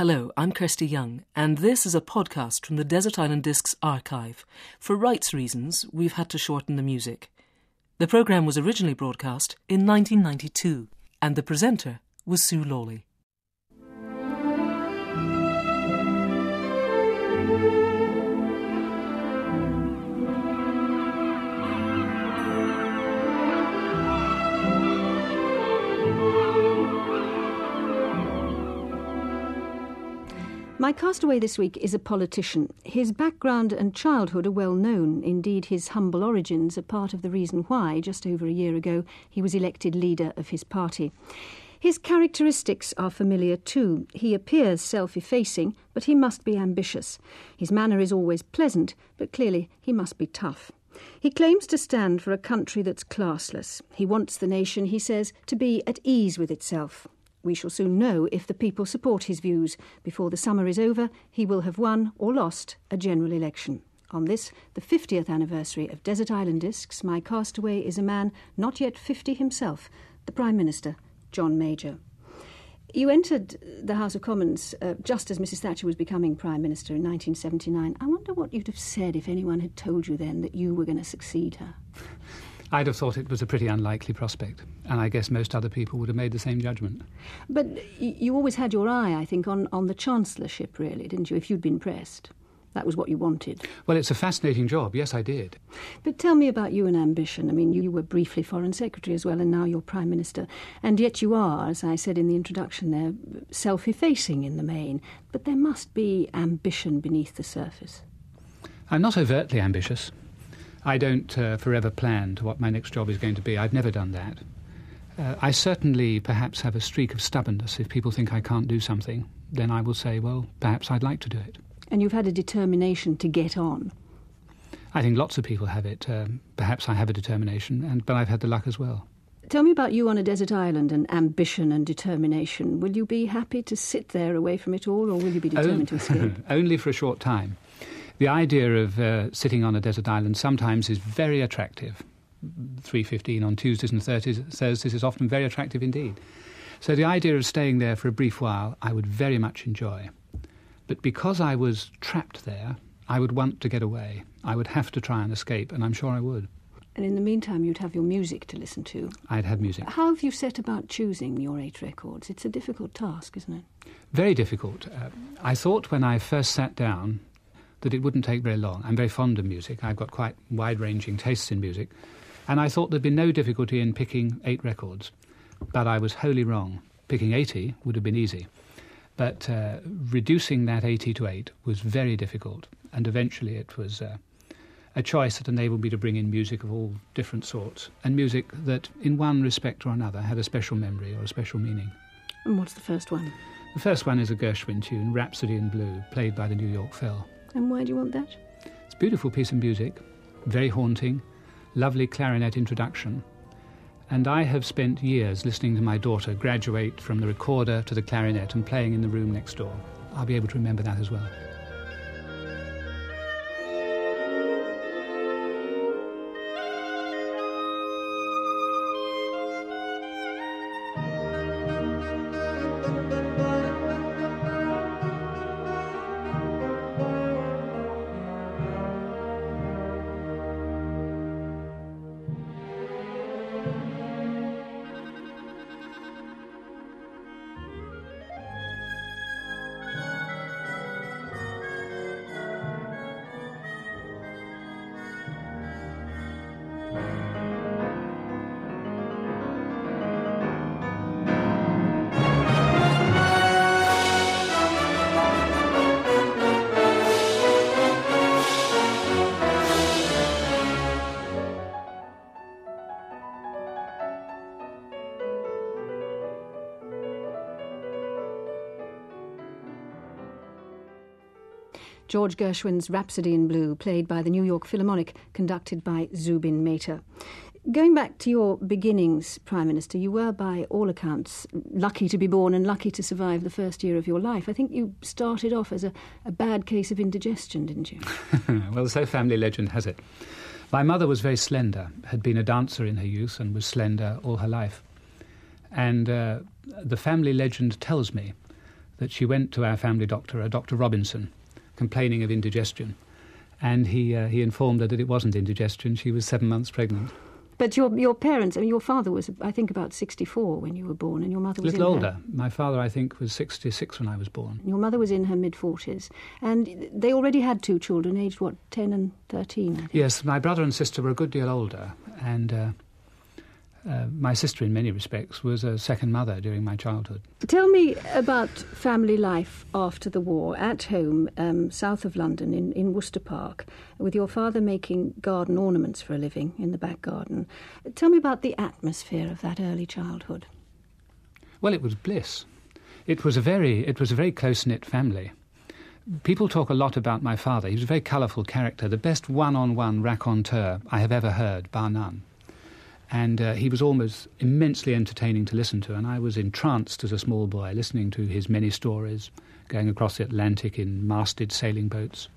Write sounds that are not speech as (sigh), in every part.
Hello, I'm Kirsty Young, and this is a podcast from the Desert Island Discs archive. For rights reasons, we've had to shorten the music. The programme was originally broadcast in 1992, and the presenter was Sue Lawley. My castaway this week is a politician. His background and childhood are well known. Indeed, his humble origins are part of the reason why, just over a year ago, he was elected leader of his party. His characteristics are familiar too. He appears self effacing, but he must be ambitious. His manner is always pleasant, but clearly he must be tough. He claims to stand for a country that's classless. He wants the nation, he says, to be at ease with itself. We shall soon know if the people support his views. Before the summer is over, he will have won or lost a general election. On this, the 50th anniversary of Desert Island Discs, my castaway is a man not yet 50 himself, the Prime Minister, John Major. You entered the House of Commons uh, just as Mrs. Thatcher was becoming Prime Minister in 1979. I wonder what you'd have said if anyone had told you then that you were going to succeed her. I'd have thought it was a pretty unlikely prospect, and I guess most other people would have made the same judgment. But you always had your eye, I think, on, on the Chancellorship, really, didn't you, if you'd been pressed? That was what you wanted. Well, it's a fascinating job. Yes, I did. But tell me about you and ambition. I mean, you were briefly Foreign Secretary as well, and now you're Prime Minister. And yet you are, as I said in the introduction there, self effacing in the main. But there must be ambition beneath the surface. I'm not overtly ambitious. I don't uh, forever plan to what my next job is going to be. I've never done that. Uh, I certainly perhaps have a streak of stubbornness. If people think I can't do something, then I will say, well, perhaps I'd like to do it. And you've had a determination to get on. I think lots of people have it. Um, perhaps I have a determination, and, but I've had the luck as well. Tell me about you on a desert island and ambition and determination. Will you be happy to sit there away from it all, or will you be determined to escape? (laughs) Only for a short time. The idea of uh, sitting on a desert island sometimes is very attractive. 315 on Tuesdays and Thursdays says this is often very attractive indeed. So the idea of staying there for a brief while I would very much enjoy. But because I was trapped there, I would want to get away. I would have to try and escape, and I'm sure I would. And in the meantime, you'd have your music to listen to. I'd have music. How have you set about choosing your eight records? It's a difficult task, isn't it? Very difficult. Uh, I thought when I first sat down that it wouldn't take very long. I'm very fond of music. I've got quite wide ranging tastes in music. And I thought there'd be no difficulty in picking eight records. But I was wholly wrong. Picking 80 would have been easy. But uh, reducing that 80 to 8 was very difficult. And eventually it was uh, a choice that enabled me to bring in music of all different sorts. And music that, in one respect or another, had a special memory or a special meaning. And what's the first one? The first one is a Gershwin tune, Rhapsody in Blue, played by the New York Phil. And why do you want that? It's a beautiful piece of music, very haunting, lovely clarinet introduction. And I have spent years listening to my daughter graduate from the recorder to the clarinet and playing in the room next door. I'll be able to remember that as well. George Gershwin's Rhapsody in Blue, played by the New York Philharmonic, conducted by Zubin Mehta. Going back to your beginnings, Prime Minister, you were, by all accounts, lucky to be born and lucky to survive the first year of your life. I think you started off as a, a bad case of indigestion, didn't you? (laughs) well, so family legend has it. My mother was very slender, had been a dancer in her youth, and was slender all her life. And uh, the family legend tells me that she went to our family doctor, a Dr. Robinson, complaining of indigestion. And he, uh, he informed her that it wasn't indigestion, she was seven months pregnant. But your your parents, I mean, your father was, I think, about 64 when you were born, and your mother was A little in her- older. My father, I think, was 66 when I was born. Your mother was in her mid 40s, and they already had two children, aged what, 10 and 13, Yes, my brother and sister were a good deal older, and uh, uh, my sister, in many respects, was a second mother during my childhood. Tell me about family life after the war at home, um, south of London, in, in Worcester Park, with your father making garden ornaments for a living in the back garden. Tell me about the atmosphere of that early childhood. Well, it was bliss. It was a very, it was a very close knit family. People talk a lot about my father. He was a very colourful character, the best one on one raconteur I have ever heard, bar none. And uh, he was almost immensely entertaining to listen to, and I was entranced as a small boy listening to his many stories, going across the Atlantic in masted sailing boats,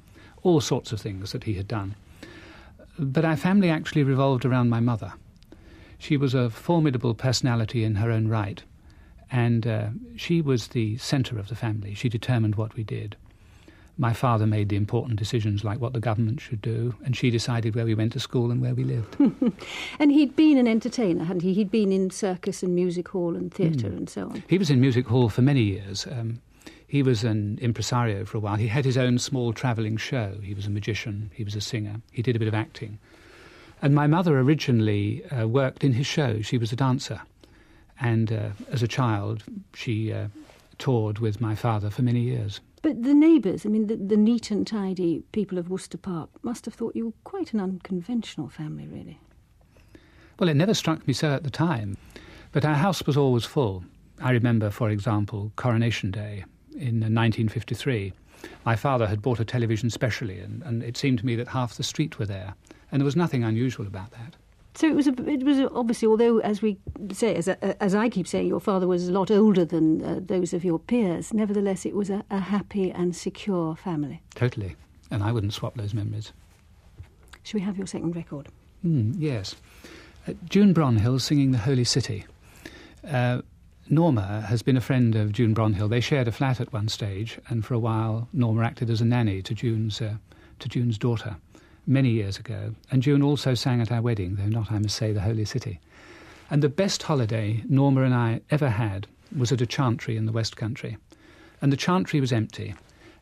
all sorts of things that he had done. But our family actually revolved around my mother. She was a formidable personality in her own right, and uh, she was the centre of the family. She determined what we did. My father made the important decisions like what the government should do, and she decided where we went to school and where we lived. (laughs) And he'd been an entertainer, hadn't he? He'd been in circus and music hall and theatre and so on. he was in music hall for many years. Um, he was an impresario for a while. He had his own small travelling show. He was a magician, he was a singer, he did a bit of acting. And my mother originally uh, worked in his show. She was a dancer. And uh, as a child, she uh, toured with my father for many years. But the neighbours, I mean, the, the neat and tidy people of Worcester Park must have thought you were quite an unconventional family, really. Well, it never struck me so at the time, but our house was always full. I remember, for example, Coronation Day in uh, 1953. My father had bought a television specially, and, and it seemed to me that half the street were there, and there was nothing unusual about that. So it was. A, it was obviously, although as we say, as, as I keep saying, your father was a lot older than uh, those of your peers. Nevertheless, it was a, a happy and secure family. Totally. And I wouldn't swap those memories. Shall we have your second record? Mm, yes. Uh, June Bronhill singing The Holy City. Uh, Norma has been a friend of June Bronhill. They shared a flat at one stage, and for a while, Norma acted as a nanny to June's, uh, to June's daughter many years ago. And June also sang at our wedding, though not, I must say, The Holy City. And the best holiday Norma and I ever had was at a chantry in the West Country. And the chantry was empty,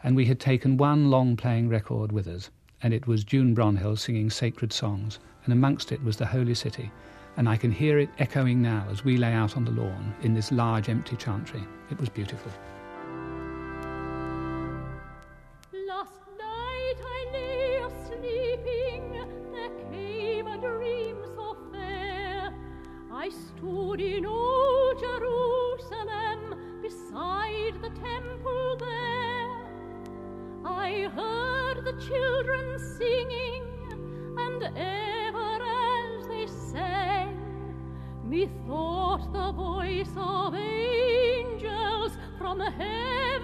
and we had taken one long playing record with us, and it was June Bronhill singing sacred songs, and amongst it was The Holy City. And I can hear it echoing now as we lay out on the lawn in this large empty chantry. It was beautiful. Children singing, and ever as they sang, methought the voice of angels from heaven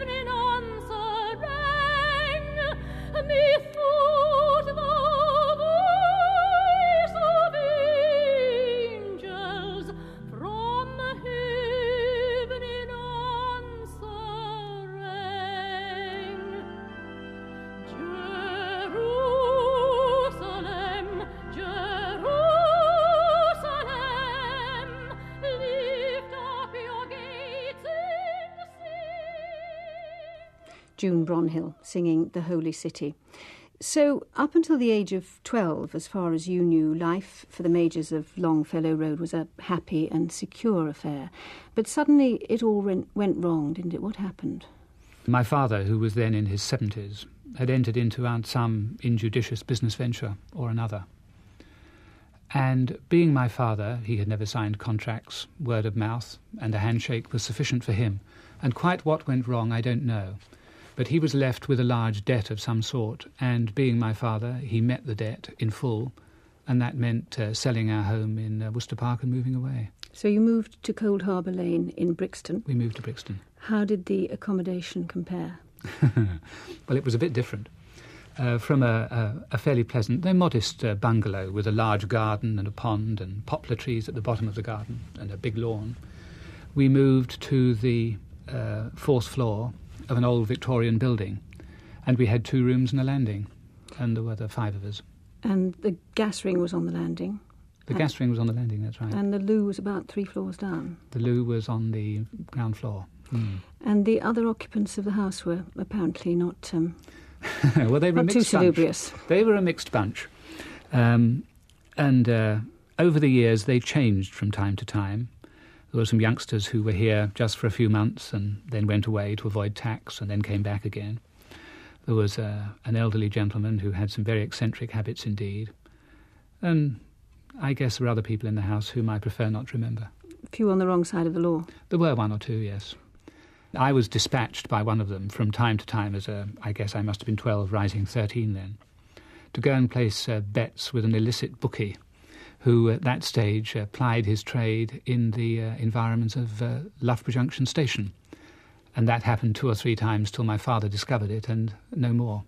June Bronhill singing The Holy City. So, up until the age of 12, as far as you knew, life for the Majors of Longfellow Road was a happy and secure affair. But suddenly it all went, went wrong, didn't it? What happened? My father, who was then in his 70s, had entered into some injudicious business venture or another. And being my father, he had never signed contracts, word of mouth, and a handshake was sufficient for him. And quite what went wrong, I don't know. But he was left with a large debt of some sort, and being my father, he met the debt in full, and that meant uh, selling our home in uh, Worcester Park and moving away. So, you moved to Coldharbour Lane in Brixton. We moved to Brixton. How did the accommodation compare? (laughs) well, it was a bit different. Uh, from a, a, a fairly pleasant, though modest uh, bungalow with a large garden and a pond and poplar trees at the bottom of the garden and a big lawn, we moved to the uh, fourth floor of an old Victorian building, and we had two rooms and a landing, and there were the five of us. And the gas ring was on the landing, The gas ring was on the landing, that's right. and the loo was about three floors down. the loo was on the ground floor. Mm. And the other occupants of the house were apparently not, um, (laughs) well, they were a not too mixed bunch. salubrious. They were a mixed bunch. Um, and uh, over the years, they changed from time to time. There were some youngsters who were here just for a few months and then went away to avoid tax and then came back again. There was uh, an elderly gentleman who had some very eccentric habits indeed. And I guess there were other people in the house whom I prefer not to remember. A few on the wrong side of the law. There were one or two, yes. I was dispatched by one of them from time to time as a, I guess I must have been 12, rising 13 then, to go and place uh, bets with an illicit bookie who at that stage uh, plied his trade in the uh, environments of uh, Loughborough Junction Station. And that happened two or three times till my father discovered it and no more.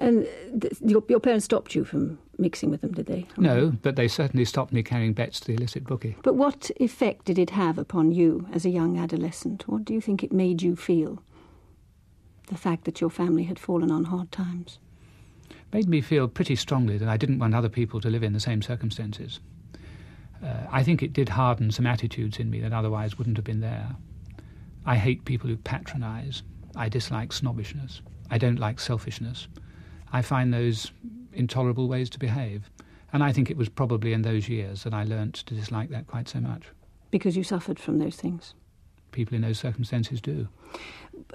And th- your, your parents stopped you from mixing with them, did they? No, but they certainly stopped me carrying bets to the illicit bookie. But what effect did it have upon you as a young adolescent? What do you think it made you feel? The fact that your family had fallen on hard times. Made me feel pretty strongly that I didn't want other people to live in the same circumstances. Uh, I think it did harden some attitudes in me that otherwise wouldn't have been there. I hate people who patronize. I dislike snobbishness. I don't like selfishness. I find those intolerable ways to behave. And I think it was probably in those years that I learnt to dislike that quite so much. Because you suffered from those things. People in those circumstances do.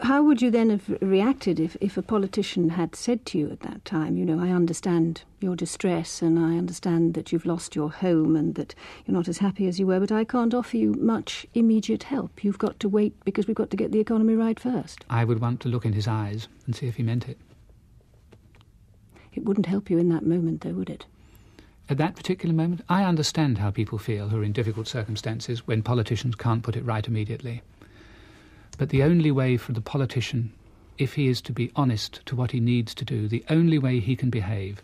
How would you then have reacted if, if a politician had said to you at that time, you know, I understand your distress and I understand that you've lost your home and that you're not as happy as you were, but I can't offer you much immediate help. You've got to wait because we've got to get the economy right first. I would want to look in his eyes and see if he meant it. It wouldn't help you in that moment, though, would it? At that particular moment, I understand how people feel who are in difficult circumstances when politicians can't put it right immediately. But the only way for the politician, if he is to be honest to what he needs to do, the only way he can behave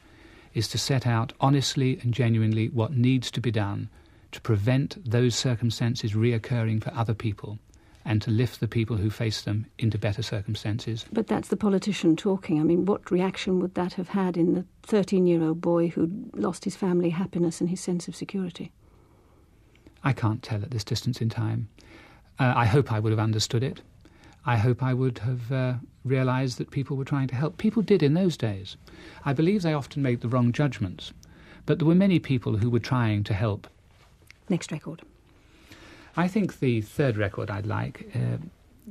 is to set out honestly and genuinely what needs to be done to prevent those circumstances reoccurring for other people and to lift the people who face them into better circumstances. But that's the politician talking. I mean, what reaction would that have had in the 13 year old boy who'd lost his family happiness and his sense of security? I can't tell at this distance in time. Uh, I hope I would have understood it. I hope I would have uh, realised that people were trying to help. People did in those days. I believe they often made the wrong judgments, but there were many people who were trying to help. Next record. I think the third record I'd like uh,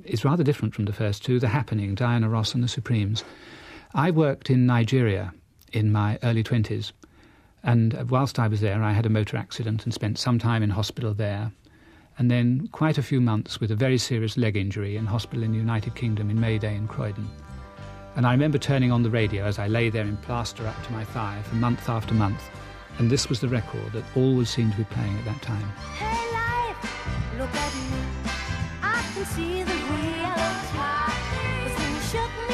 is rather different from the first two The Happening, Diana Ross and the Supremes. I worked in Nigeria in my early 20s, and whilst I was there, I had a motor accident and spent some time in hospital there, and then quite a few months with a very serious leg injury in hospital in the United Kingdom in Mayday in Croydon. And I remember turning on the radio as I lay there in plaster up to my thigh for month after month, and this was the record that always seemed to be playing at that time. Hey look at me. I can see the reality. 'Cause when you shook me,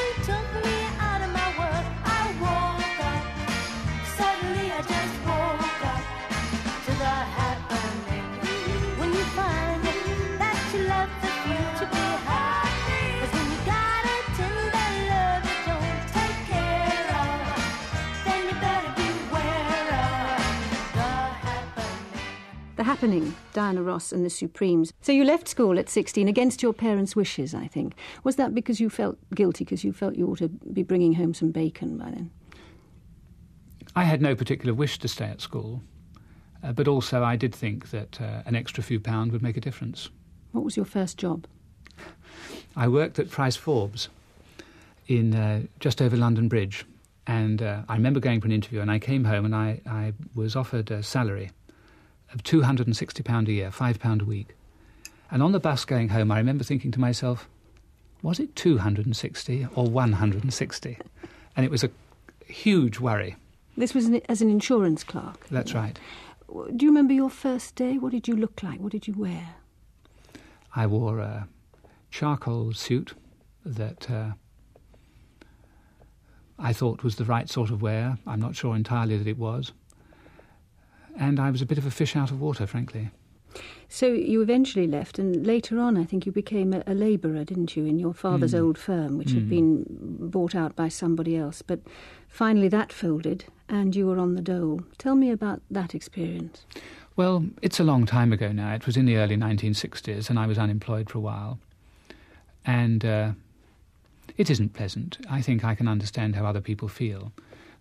Happening, Diana Ross and the Supremes. So you left school at 16 against your parents' wishes, I think. Was that because you felt guilty, because you felt you ought to be bringing home some bacon by then? I had no particular wish to stay at school, uh, but also I did think that uh, an extra few pound would make a difference. What was your first job? I worked at Price Forbes in uh, just over London Bridge, and uh, I remember going for an interview, and I came home and I, I was offered a salary of two hundred and sixty pound a year, five pound a week. And on the bus going home, I remember thinking to myself, was it two hundred and sixty or one hundred and sixty? And it was a huge worry. This was an, as an insurance clerk. That's right. Do you remember your first day? What did you look like? What did you wear? I wore a charcoal suit that uh, I thought was the right sort of wear. I'm not sure entirely that it was. And I was a bit of a fish out of water, frankly. So you eventually left, and later on, I think you became a, a labourer, didn't you, in your father's Mm. old firm, which had Mm. been bought out by somebody else. But finally, that folded, and you were on the dole. Tell me about that experience. Well, it's a long time ago now. It was in the early 1960s, and I was unemployed for a while. And uh, it isn't pleasant. I think I can understand how other people feel.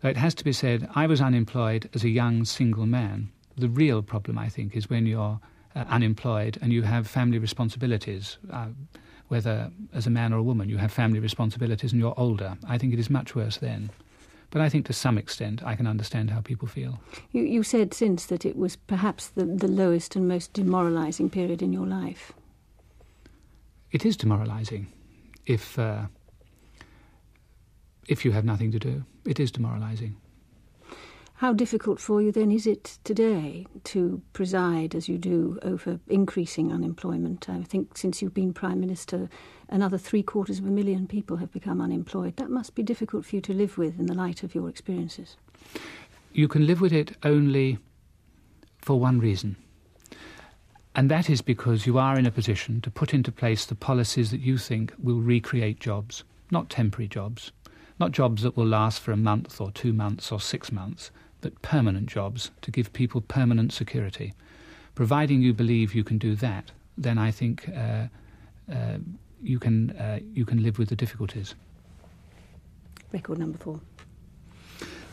Though it has to be said, I was unemployed as a young single man. The real problem, I think, is when you're uh, unemployed and you have family responsibilities. Uh, whether as a man or a woman you have family responsibilities and you're older. I think it is much worse then. But I think to some extent I can understand how people feel. You, you said since that it was perhaps the, the lowest and most demoralising period in your life. It is demoralising if uh, if you have nothing to do. It is demoralising. How difficult for you then is it today to preside as you do over increasing unemployment? I think since you've been Prime Minister, another three quarters of a million people have become unemployed. That must be difficult for you to live with in the light of your experiences. You can live with it only for one reason. And that is because you are in a position to put into place the policies that you think will recreate jobs, not temporary jobs, not jobs that will last for a month or two months or six months, but permanent jobs to give people permanent security. Providing you believe you can do that, then I think uh, uh, you, can, uh, you can live with the difficulties. Record number four.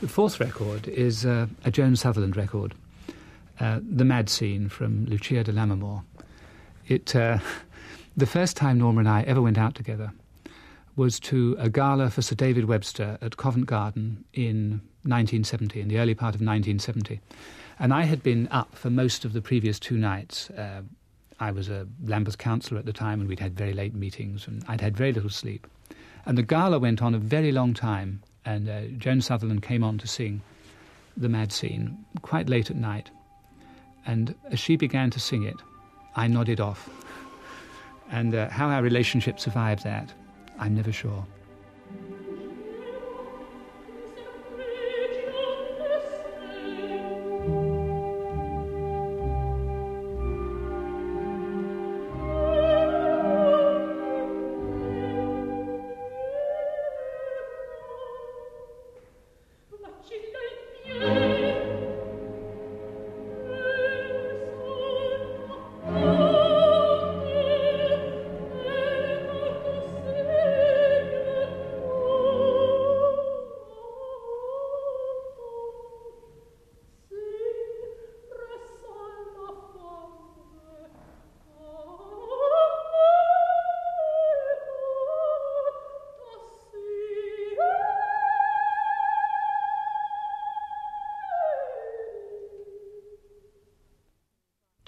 The fourth record is uh, a Joan Sutherland record, uh, The Mad Scene from Lucia di Lammermoor. It, uh, (laughs) the first time Norma and I ever went out together was to a gala for Sir David Webster at Covent Garden in 1970, in the early part of 1970. And I had been up for most of the previous two nights. Uh, I was a Lambeth councillor at the time, and we'd had very late meetings, and I'd had very little sleep. And the gala went on a very long time, and uh, Joan Sutherland came on to sing the mad scene quite late at night. And as she began to sing it, I nodded off. And uh, how our relationship survived that, I'm never sure.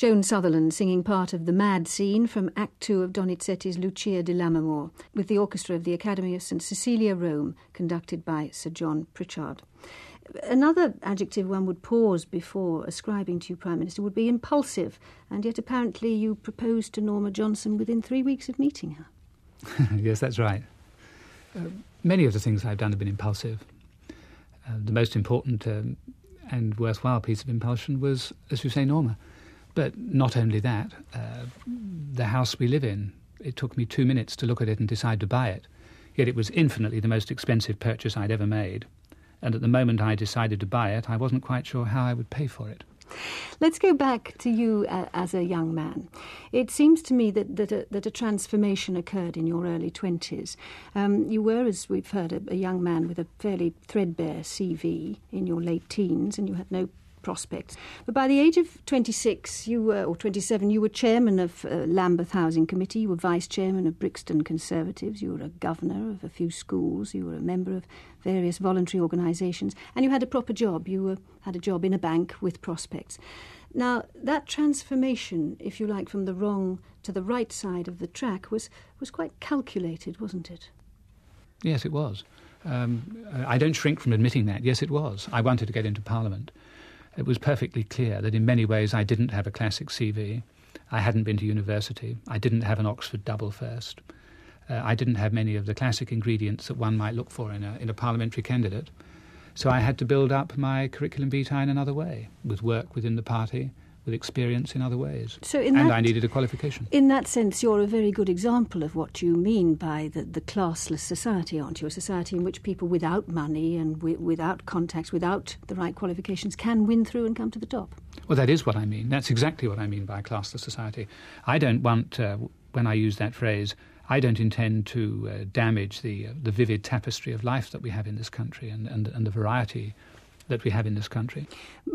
Joan Sutherland singing part of the Mad Scene from Act Two of Donizetti's Lucia di Lammermoor with the orchestra of the Academy of St Cecilia, Rome, conducted by Sir John Pritchard. Another adjective one would pause before ascribing to you, Prime Minister, would be impulsive, and yet apparently you proposed to Norma Johnson within three weeks of meeting her. (laughs) yes, that's right. Uh, many of the things I've done have been impulsive. Uh, the most important um, and worthwhile piece of impulsion was, as you say, Norma. But not only that, uh, the house we live in, it took me two minutes to look at it and decide to buy it. Yet it was infinitely the most expensive purchase I'd ever made. And at the moment I decided to buy it, I wasn't quite sure how I would pay for it. Let's go back to you uh, as a young man. It seems to me that, that, a, that a transformation occurred in your early 20s. Um, you were, as we've heard, a, a young man with a fairly threadbare CV in your late teens, and you had no prospects. But by the age of 26, you were, or 27, you were chairman of uh, Lambeth Housing Committee, you were vice chairman of Brixton Conservatives, you were a governor of a few schools, you were a member of various voluntary organisations, and you had a proper job. You were, had a job in a bank with prospects. Now, that transformation, if you like, from the wrong to the right side of the track was, was quite calculated, wasn't it? Yes, it was. Um, I don't shrink from admitting that. Yes, it was. I wanted to get into Parliament. It was perfectly clear that in many ways I didn't have a classic CV. I hadn't been to university. I didn't have an Oxford double first. Uh, I didn't have many of the classic ingredients that one might look for in a, in a parliamentary candidate. So I had to build up my curriculum vitae in another way, with work within the party, with experience in other ways. So in and that- I needed a qualification. In that sense, you're a very good example of what you mean by the, the classless society, aren't you? A society in which people without money and wi- without contacts, without the right qualifications, can win through and come to the top. Well, that is what I mean. That's exactly what I mean by classless society. I don't want, uh, when I use that phrase, I don't intend to uh, damage the, uh, the vivid tapestry of life that we have in this country and, and, and the variety that we have in this country.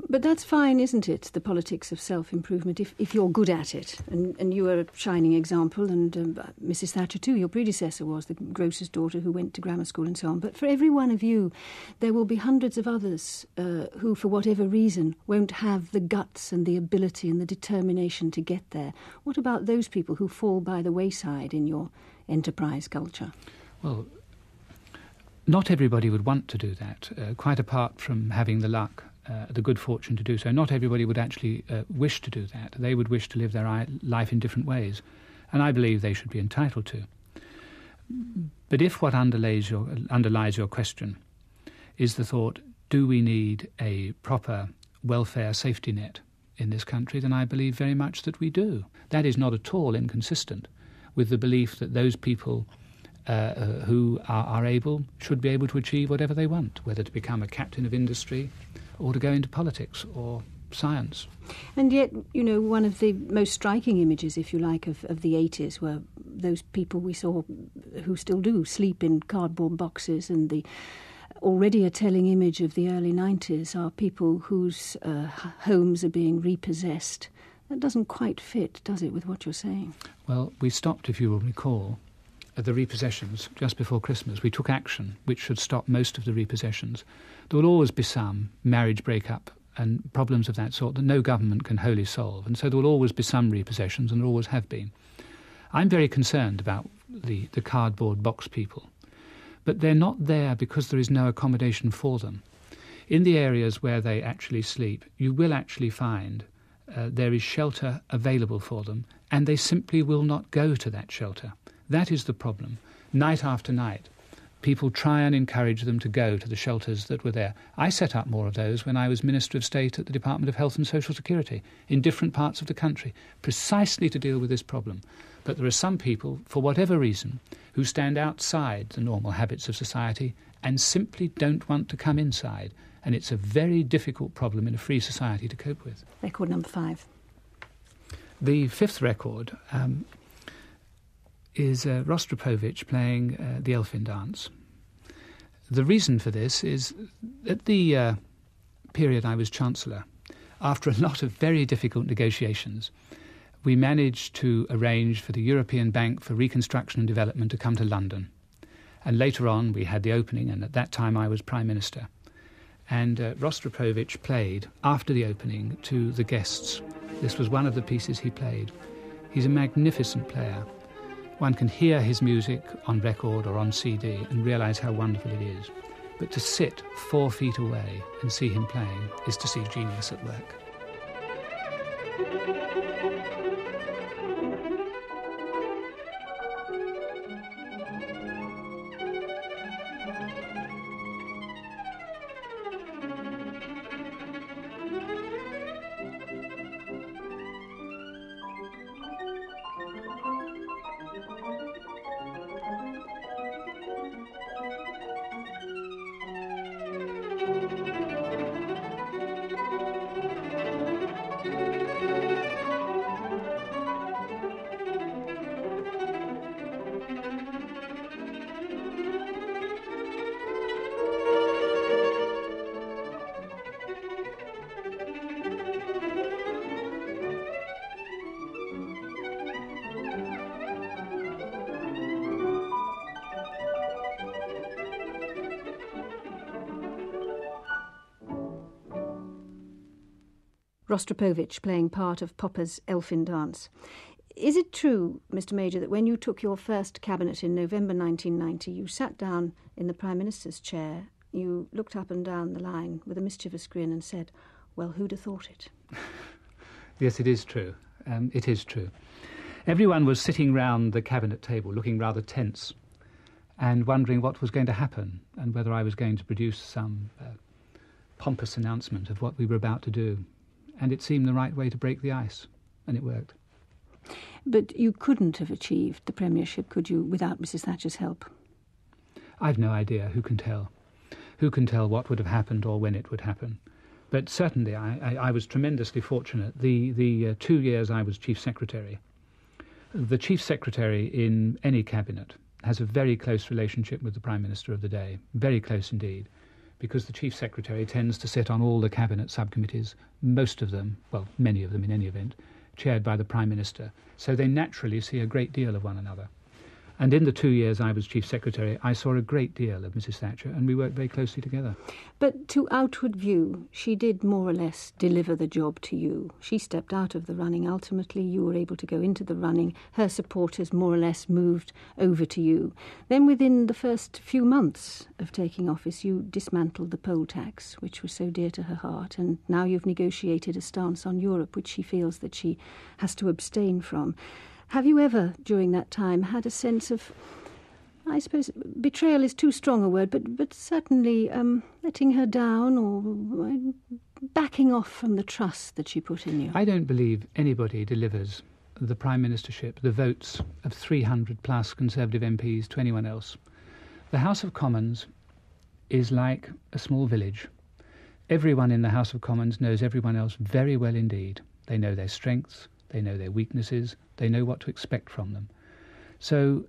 But that's fine, isn't it? The politics of self-improvement, if, if you're good at it, and, and you are a shining example, and um, Mrs. Thatcher too. Your predecessor was the grocer's daughter who went to grammar school and so on. But for every one of you, there will be hundreds of others uh, who, for whatever reason, won't have the guts and the ability and the determination to get there. What about those people who fall by the wayside in your enterprise culture? Well, not everybody would want to do that, uh, quite apart from having the luck, uh, the good fortune to do so. Not everybody would actually uh, wish to do that. They would wish to live their life in different ways, and I believe they should be entitled to. But if what underlays your, underlies your question is the thought, do we need a proper welfare safety net in this country, then I believe very much that we do. That is not at all inconsistent with the belief that those people uh, who are, are able should be able to achieve whatever they want, whether to become a captain of industry or to go into politics or science. And yet, you know, one of the most striking images, if you like, of, of the 80s were those people we saw who still do sleep in cardboard boxes. And the already a telling image of the early 90s are people whose uh, homes are being repossessed. That doesn't quite fit, does it, with what you're saying? Well, we stopped, if you will recall, at the repossessions just before Christmas. We took action which should stop most of the repossessions. There will always be some marriage breakup and problems of that sort that no government can wholly solve, and so there will always be some repossessions, and there always have been. I'm very concerned about the, the cardboard box people, but they're not there because there is no accommodation for them. In the areas where they actually sleep, you will actually find uh, there is shelter available for them, and they simply will not go to that shelter. That is the problem. Night after night, people try and encourage them to go to the shelters that were there. I set up more of those when I was Minister of State at the Department of Health and Social Security in different parts of the country, precisely to deal with this problem. But there are some people, for whatever reason, who stand outside the normal habits of society and simply don't want to come inside. And it's a very difficult problem in a free society to cope with. Record number five. The fifth record um, is uh, Rostropovich playing uh, the Elfin Dance. The reason for this is at the uh, period I was Chancellor, after a lot of very difficult negotiations, we managed to arrange for the European Bank for Reconstruction and Development to come to London. And later on, we had the opening, and at that time, I was Prime Minister. And uh, Rostropovich played after the opening to the guests. This was one of the pieces he played. He's a magnificent player. One can hear his music on record or on CD and realize how wonderful it is. But to sit four feet away and see him playing is to see genius at work. Rostropovich playing part of Popper's Elfin Dance. Is it true, Mr. Major, that when you took your first cabinet in November 1990, you sat down in the Prime Minister's chair, you looked up and down the line with a mischievous grin and said, Well, who'd have thought it? (laughs) Yes, it is true. Um, it is true. Everyone was sitting round the cabinet table looking rather tense and wondering what was going to happen and whether I was going to produce some uh, pompous announcement of what we were about to do. And it seemed the right way to break the ice, and it worked. But you couldn't have achieved the premiership, could you, without Mrs. Thatcher's help? I've no idea. Who can tell? Who can tell what would have happened or when it would happen? But certainly, I, I, I was tremendously fortunate. The the uh, two years I was chief secretary, the chief secretary in any cabinet has a very close relationship with the prime minister of the day, very close indeed, because the chief secretary tends to sit on all the cabinet subcommittees, most of them, well, many of them in any event, chaired by the prime minister. So they naturally see a great deal of one another. And in the two years I was Chief Secretary, I saw a great deal of Mrs. Thatcher, and we worked very closely together. But to outward view, she did more or less deliver the job to you. She stepped out of the running. Ultimately, you were able to go into the running. Her supporters more or less moved over to you. Then, within the first few months of taking office, you dismantled the poll tax, which was so dear to her heart, and now you've negotiated a stance on Europe, which she feels that she has to abstain from. Have you ever, during that time, had a sense of, I suppose, betrayal is too strong a word, but, but certainly um, letting her down or uh, backing off from the trust that she put in you? I don't believe anybody delivers the Prime Ministership the votes of 300 plus Conservative MPs to anyone else. The House of Commons is like a small village. Everyone in the House of Commons knows everyone else very well indeed. They know their strengths, they know their weaknesses, they know what to expect from them. So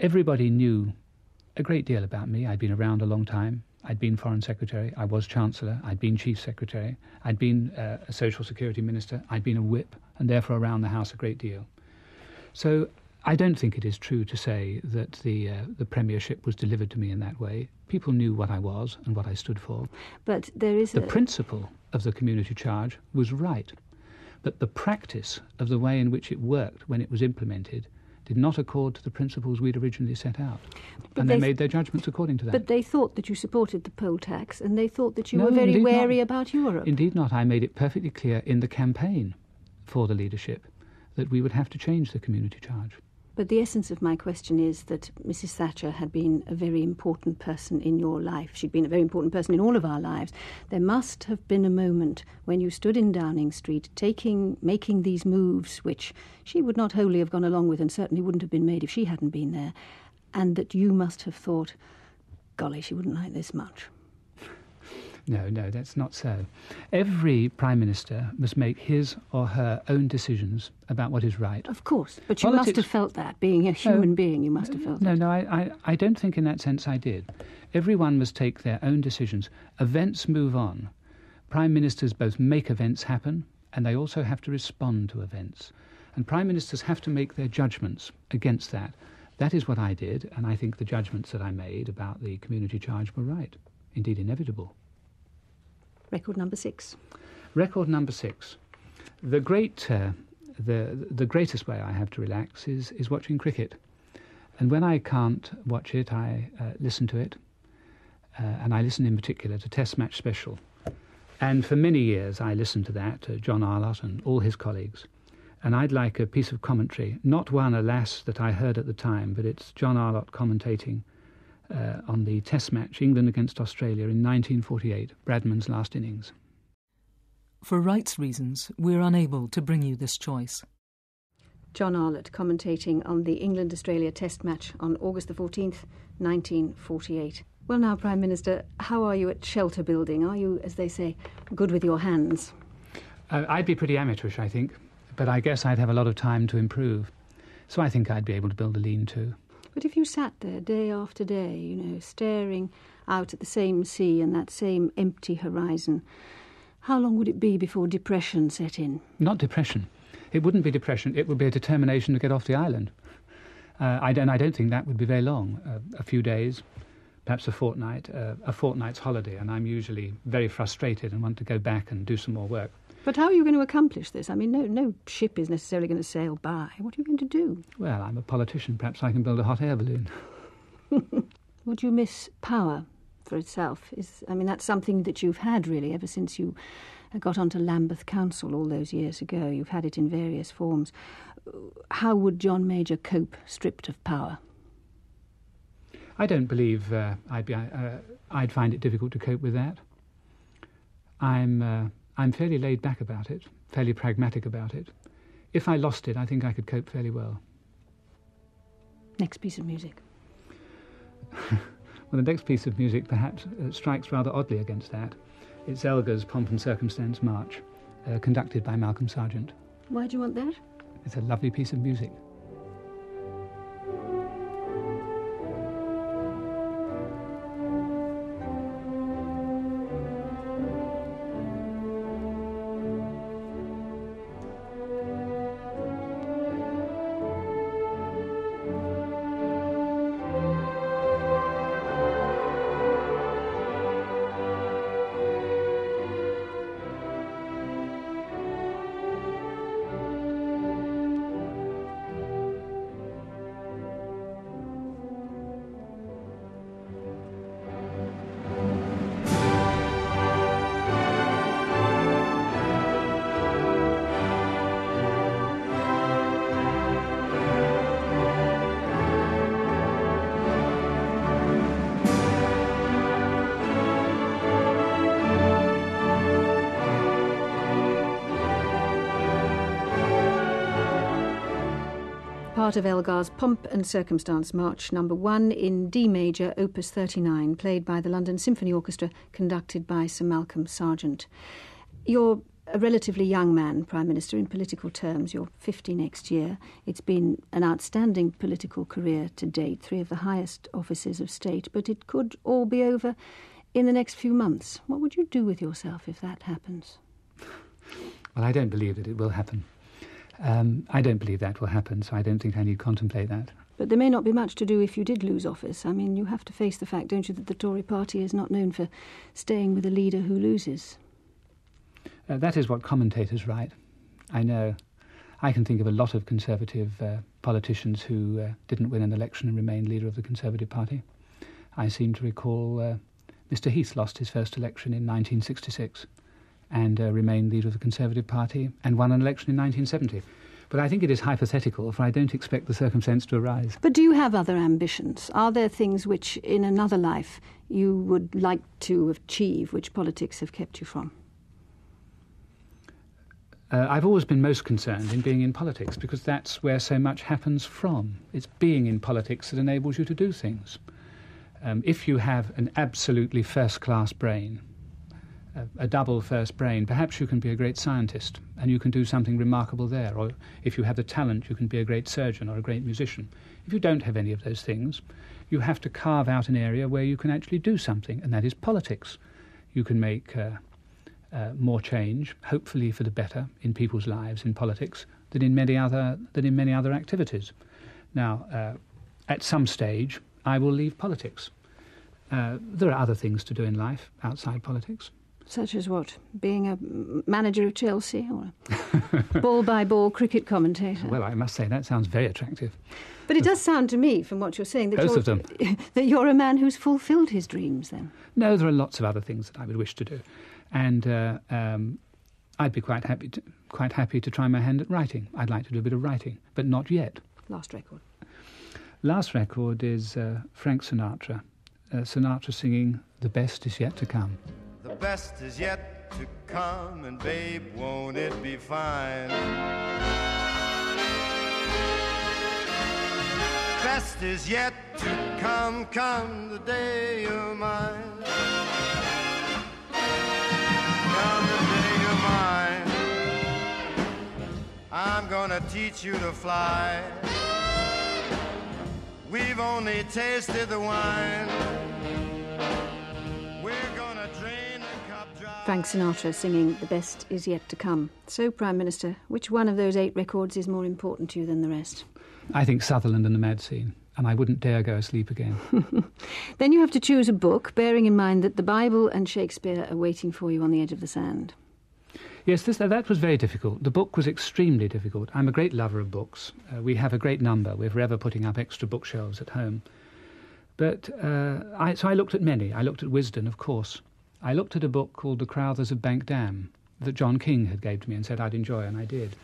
everybody knew a great deal about me. I'd been around a long time. I'd been Foreign Secretary. I was Chancellor. I'd been Chief Secretary. I'd been uh, a Social Security Minister. I'd been a whip, and therefore around the House a great deal. So I don't think it is true to say that the uh, the premiership was delivered to me in that way. People knew what I was and what I stood for. But there is The a. principle of the community charge was right, but the practice of the way in which it worked when it was implemented did not accord to the principles we'd originally set out. But and they, they- made their judgments according to that. But they thought that you supported the poll tax, and they thought that you No, were very indeed not. wary about Europe. Indeed not. I made it perfectly clear in the campaign for the leadership that we would have to change the community charge. But the essence of my question is that Mrs. Thatcher had been a very important person in your life. She'd been a very important person in all of our lives. There must have been a moment when you stood in Downing Street taking making these moves which she would not wholly have gone along with and certainly wouldn't have been made if she hadn't been there. And that you must have thought, golly, she wouldn't like this much. No, no, that's not so. Every Prime Minister must make his or her own decisions about what is right. Of course. But you must have felt that. Being a human being, you must have felt No, that. no, I, I, I don't think in that sense I did. Everyone must take their own decisions. Events move on. Prime Ministers both make events happen and they also have to respond to events. And Prime Ministers have to make their judgments against that. That is what I did, and I think the judgments that I made about the community charge were right, indeed inevitable. Record number six. Record number six. The great, uh, the the greatest way I have to relax is is watching cricket, and when I can't watch it, I uh, listen to it, uh, and I listen in particular to Test Match Special, and for many years I listened to that, to John Arlott and all his colleagues, and I'd like a piece of commentary, not one, alas, that I heard at the time, but it's John Arlott commentating uh, on the Test match England against Australia in 1948, Bradman's last innings. For rights reasons, we're unable to bring you this choice. John Arlott commentating on the England Australia Test match on August the 14th, 1948. Well, now, Prime Minister, how are you at shelter building? Are you, as they say, good with your hands? Uh, I'd be pretty amateurish, I think, but I guess I'd have a lot of time to improve. So I think I'd be able to build a lean to. But if you sat there day after day, you know, staring out at the same sea and that same empty horizon, how long would it be before depression set in? Not depression. It wouldn't be depression, it would be a determination to get off the island. Uh, I, don't, I don't think that would be very long. Uh, a few days, perhaps a fortnight, uh, a fortnight's holiday, and I'm usually very frustrated and want to go back and do some more work. But how are you going to accomplish this? I mean, no, no ship is necessarily going to sail by. What are you going to do? Well, I'm a politician, perhaps I can build a hot air balloon. (laughs) Would you miss power for itself? Is I mean, that's something that you've had really ever since you got onto Lambeth Council all those years ago. You've had it in various forms. How would John Major cope stripped of power? I don't believe uh, I'd, be, uh, I'd find it difficult to cope with that. I'm, uh, I'm fairly laid back about it, fairly pragmatic about it. If I lost it, I think I could cope fairly well. Next piece of music. (laughs) Well, the next piece of music perhaps uh, strikes rather oddly against that. It's Elgar's Pomp and Circumstance March, uh, conducted by Malcolm Sargent. Why do you want that? It's a lovely piece of music. Part of Elgar's Pomp and Circumstance March, number one in D major, opus 39, played by the London Symphony Orchestra, conducted by Sir Malcolm Sargent. You're a relatively young man, Prime Minister, in political terms. You're 50 next year. It's been an outstanding political career to date, three of the highest offices of state, but it could all be over in the next few months. What would you do with yourself if that happens? Well, I don't believe that it will happen. Um, I don't believe that will happen, so I don't think I need contemplate that. But there may not be much to do if you did lose office. I mean, you have to face the fact, don't you, that the Tory party is not known for staying with a leader who loses. Uh, that is what commentators write. I know. I can think of a lot of Conservative uh, politicians who uh, didn't win an election and remained leader of the Conservative Party. I seem to recall uh, Mr. Heath lost his first election in 1966 and uh, remained leader of the Conservative Party and won an election in 1970. But I think it is hypothetical, for I don't expect the circumstance to arise. But do you have other ambitions? Are there things which, in another life, you would like to achieve, which politics have kept you from? Uh, I've always been most concerned in being in politics because that's where so much happens from. It's being in politics that enables you to do things. Um, if you have an absolutely first class brain, a, a double first brain, perhaps you can be a great scientist and you can do something remarkable there. Or if you have the talent, you can be a great surgeon or a great musician. If you don't have any of those things, you have to carve out an area where you can actually do something, and that is politics. You can make uh, uh, more change, hopefully for the better, in people's lives in politics than in many other than in many other activities. Now, uh, at some stage, I will leave politics. Uh, there are other things to do in life outside politics. Such as what? Being a manager of Chelsea or a (laughs) ball by ball cricket commentator? Well, I must say that sounds very attractive. but it does sound to me, from what you're saying, that, Both you're, of them. (laughs) that you're a man who's fulfilled his dreams then. No, there are lots of other things that I would wish to do, and uh, um, I'd be quite happy to, quite happy to try my hand at writing. I'd like to do a bit of writing, but not yet. Last record. Last record is uh, Frank Sinatra. Uh, Sinatra singing "The Best Is Yet to Come." Best is yet to come, and babe, won't it be fine? Best is yet to come, come the day you're mine. Come the day you're mine. I'm gonna teach you to fly. We've only tasted the wine. Frank Sinatra singing The Best Is Yet to Come. So, Prime Minister, which one of those eight records is more important to you than the rest? I think Sutherland and the Mad Scene, and I wouldn't dare go asleep again. (laughs) Then you have to choose a book, bearing in mind that the Bible and Shakespeare are waiting for you on the edge of the sand. yes, this, that was very difficult. The book was extremely difficult. I'm a great lover of books. Uh, we have a great number. We're forever putting up extra bookshelves at home. But uh, I, so I looked at many. I looked at Wisden, of course. I looked at a book called The Crowthers of Bankdam that John King had gave to me and said I'd enjoy, and I did.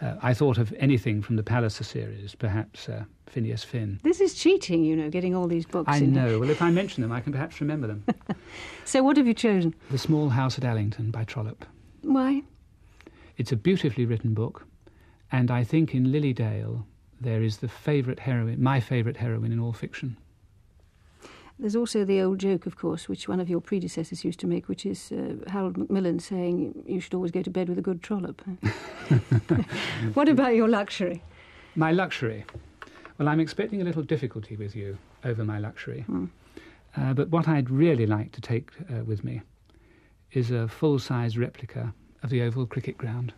Uh, I thought of anything from the Palliser series, perhaps uh, Phineas Finn. This is cheating, you know, getting all these books I know. Well, if I mention them, I can perhaps remember them. (laughs) So, what have you chosen? the Small House at Allington by Trollope. Why? It's a beautifully written book, and I think in Lily Dale there is the favourite heroine, my favourite heroine in all fiction. There's also the old joke, of course, which one of your predecessors used to make, which is uh, Harold Macmillan saying you should always go to bed with a good trollop. (laughs) what about your luxury? My luxury. Well, I'm expecting a little difficulty with you over my luxury. Hmm. Uh, but what I'd really like to take uh, with me is a full size replica of the Oval Cricket Ground.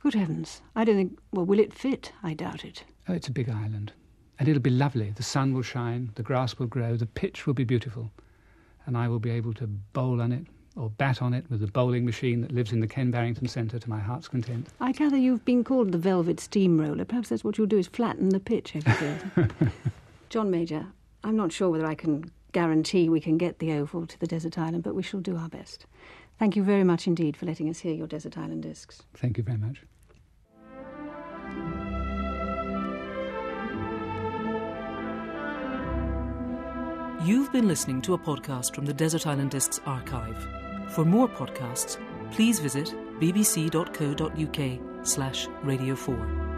Good heavens. I don't think. Well, will it fit? I doubt it. Oh, it's a big island. And it'll be lovely. The sun will shine, the grass will grow, the pitch will be beautiful. And I will be able to bowl on it or bat on it with the bowling machine that lives in the Ken Barrington Centre to my heart's content. I gather you've been called the Velvet Steamroller. Perhaps that's what you'll do is flatten the pitch every. (laughs) John Major, I'm not sure whether I can guarantee we can get the Oval to the desert island, but we shall do our best. Thank you very much indeed for letting us hear your desert island discs. Thank you very much. You've been listening to a podcast from the Desert Island Discs archive. For more podcasts, please visit bbc.co.uk slash radio 4.